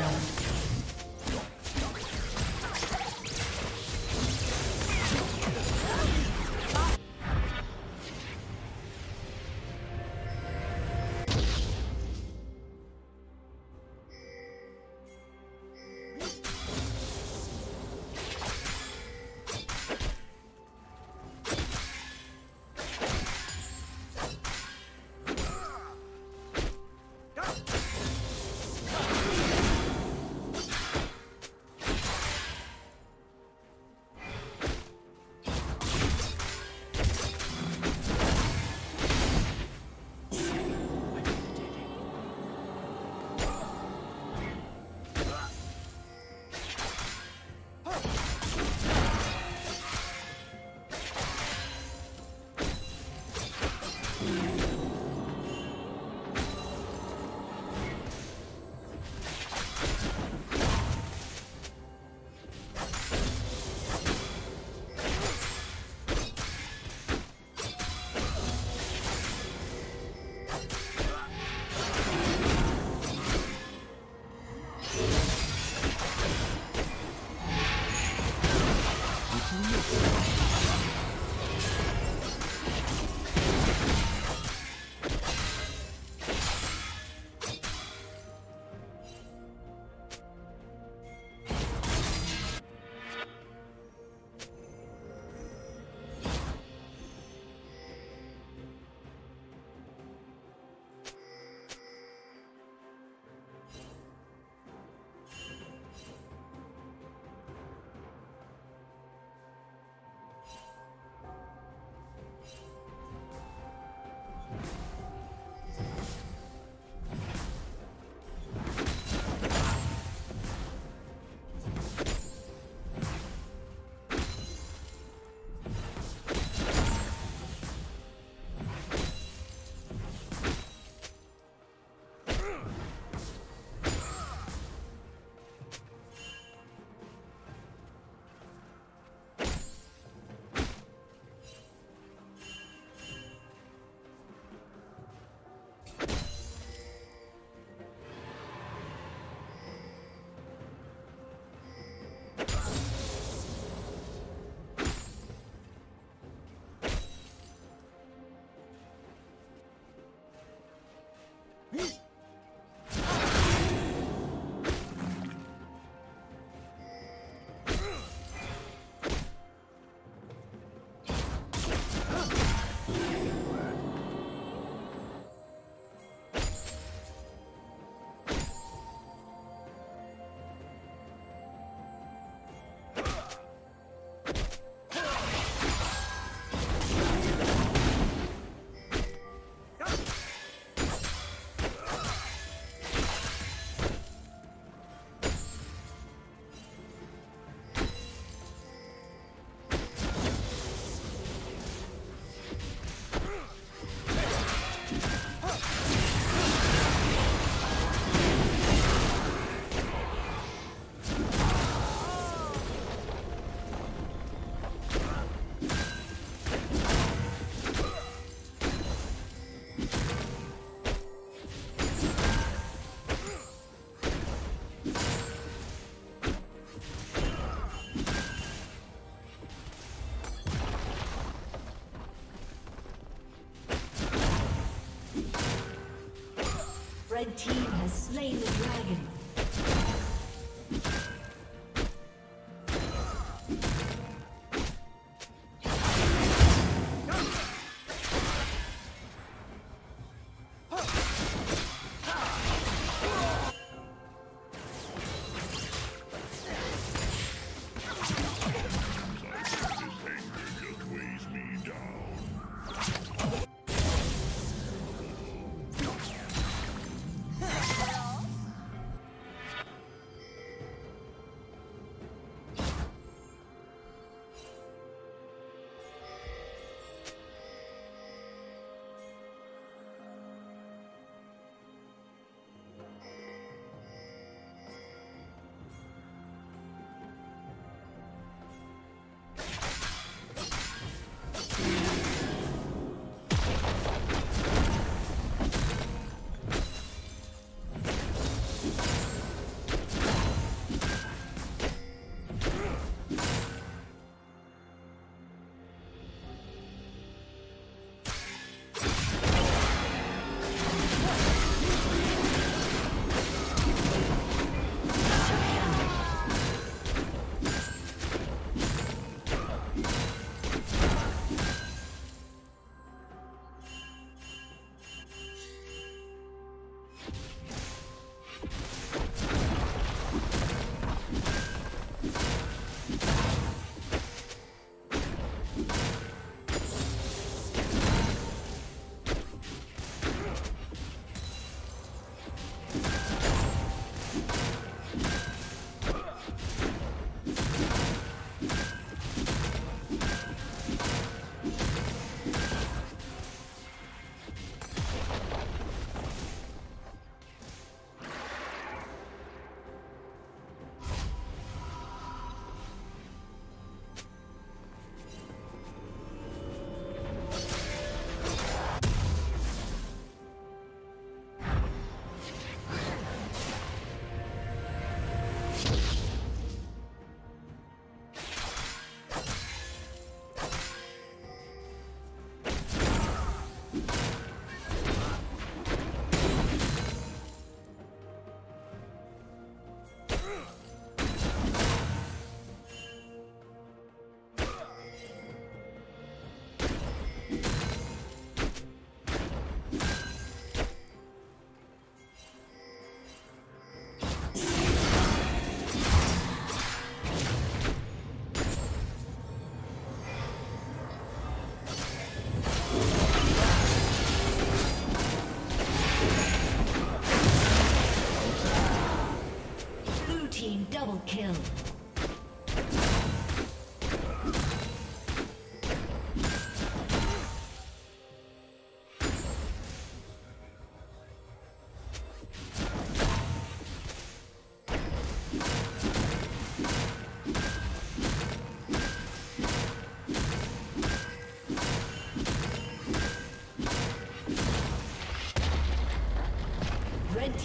blood.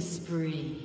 Spree.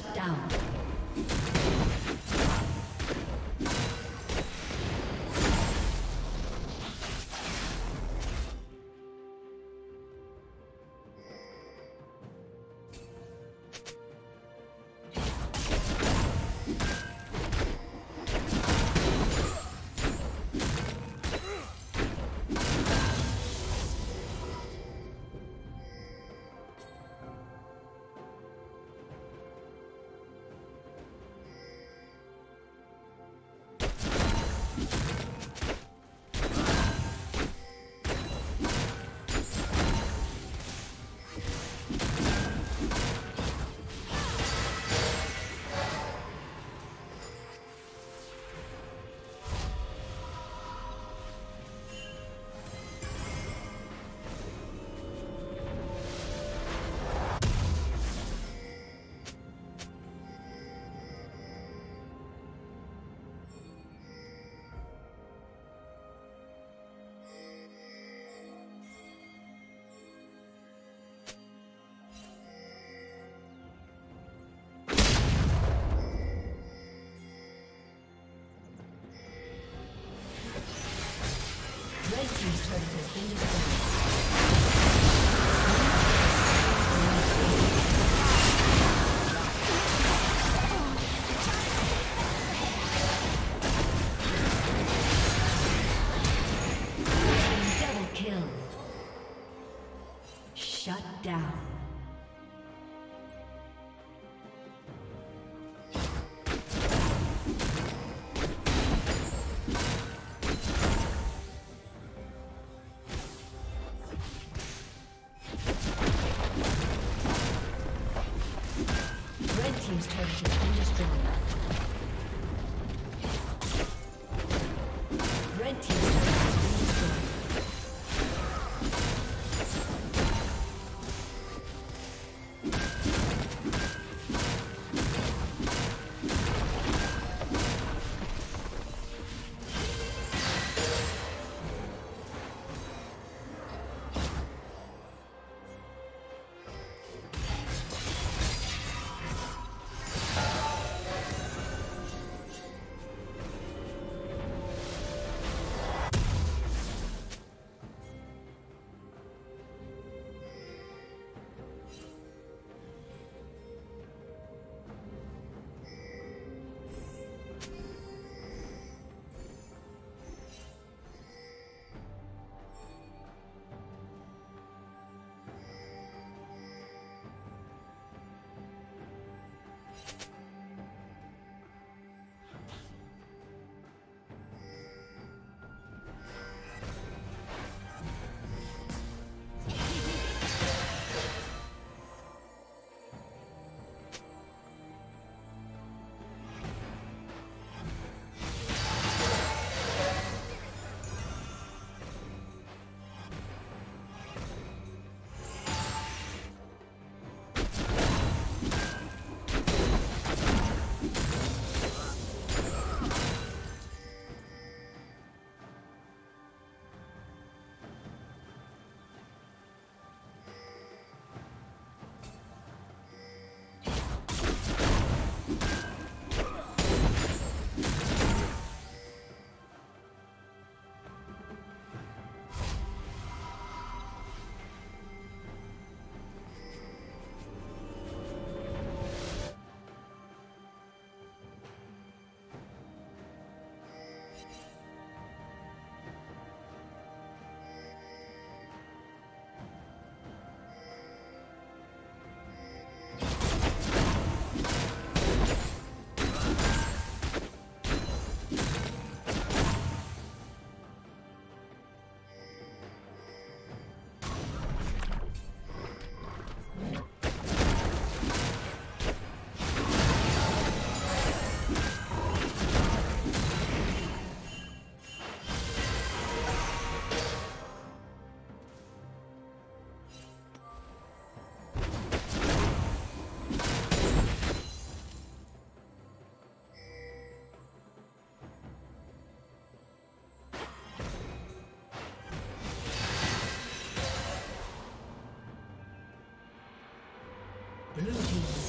Shut down. Blue team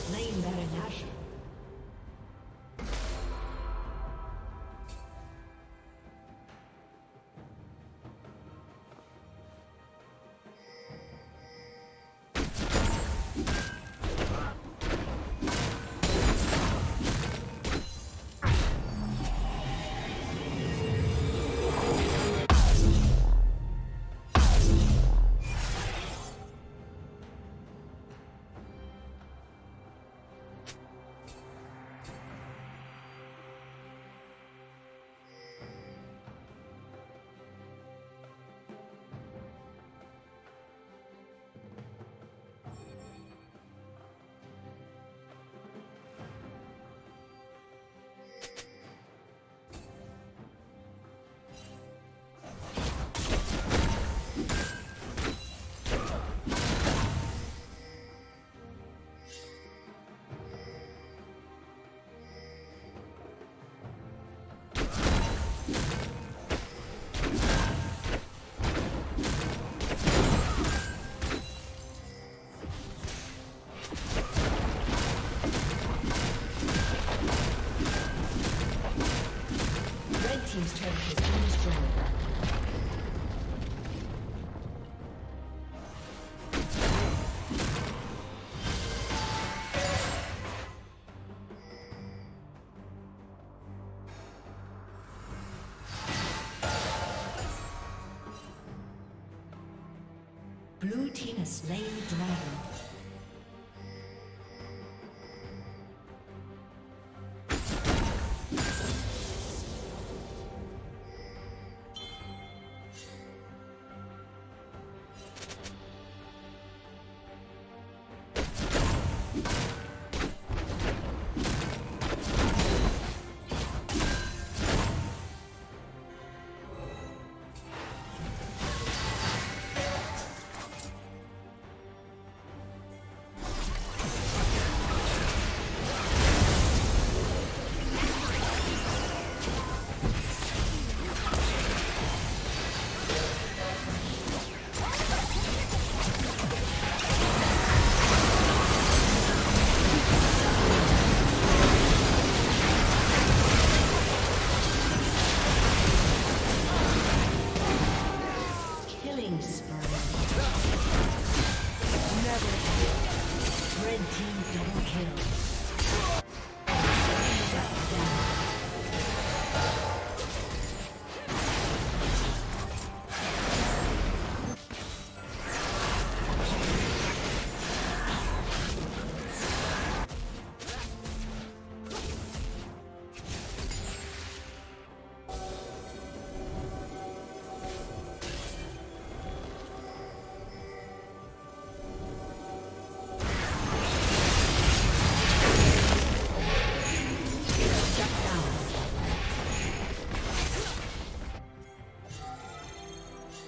Blue team has slain dragon.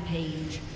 down.